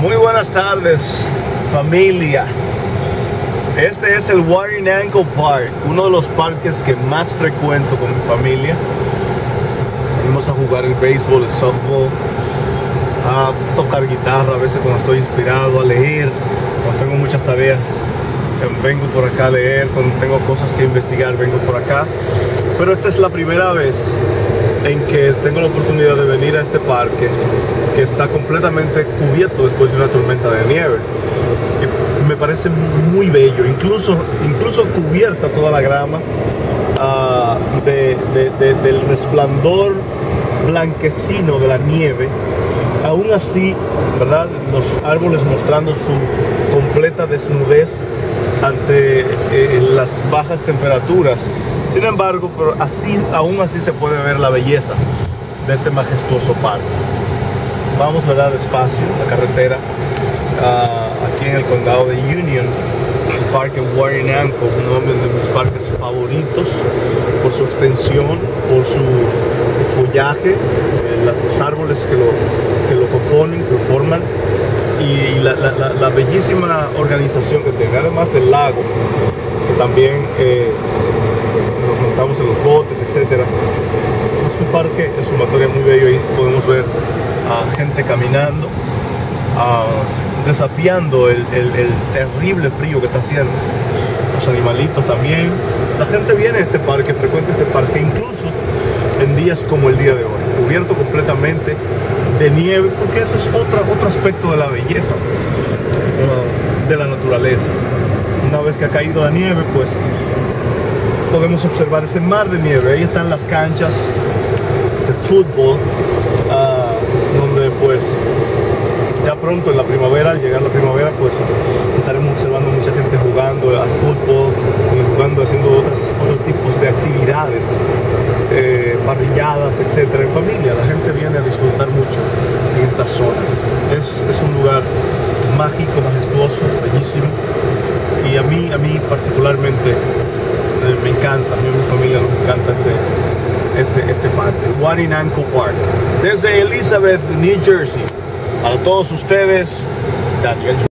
Muy buenas tardes, familia. Este es el Warren Ankle Park, uno de los parques que más frecuento con mi familia. Venimos a jugar el béisbol, el softball, a tocar guitarra a veces cuando estoy inspirado, a leer, cuando tengo muchas tareas. Vengo por acá a leer, cuando tengo cosas que investigar, vengo por acá. Pero esta es la primera vez en que tengo la oportunidad de venir a este parque que está completamente cubierto después de una tormenta de nieve. Me parece muy bello, incluso, incluso cubierta toda la grama de, del resplandor blanquecino de la nieve. Aún así, ¿verdad? Los árboles mostrando su completa desnudez ante eh, las bajas temperaturas. Sin embargo, pero así, aún así se puede ver la belleza de este majestuoso parque. Vamos ¿verdad? despacio, la carretera, uh, aquí en el condado de Union, el parque Warren Ankle, uno de mis parques favoritos por su extensión, por su follaje, eh, los árboles que lo, que lo componen, que lo forman y la, bellísima organización que tiene, además del lago, que también eh, montamos en los botes, etc. Es un parque en sumatoria muy bello, ahí podemos ver a gente caminando, uh, desafiando el, terrible frío que está haciendo. Los animalitos también. La gente viene a este parque, frecuenta este parque, incluso en días como el día de hoy, cubierto completamente de nieve, porque ese es otra, otro aspecto de la belleza uh, de la naturaleza. Una vez que ha caído la nieve, pues podemos observar ese mar de nieve. Ahí están las canchas de fútbol, uh, donde pues ya pronto en la primavera, al llegar la primavera, pues estaremos observando mucha gente jugando al fútbol jugando, haciendo otras, otros tipos de actividades, eh, parrilladas, etcétera, en familia. La gente viene a disfrutar mucho en esta zona. Es, es un lugar mágico, majestuoso, bellísimo. Y a mí, a mí particularmente me encanta, a mí y mi familia nos encanta este, este, este parque, Warren Ankle Park. Desde Elizabeth, New Jersey. Para todos ustedes, Daniel